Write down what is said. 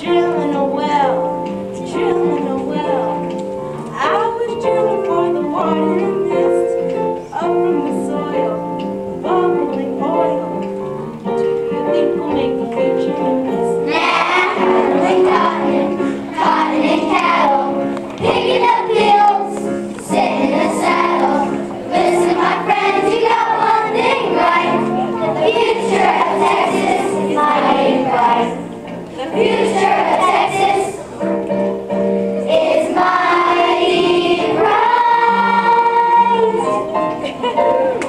drilling a well, drilling a well. I was drilling for the water mist up from the soil, bubbling oil. Do you think we'll make Oh!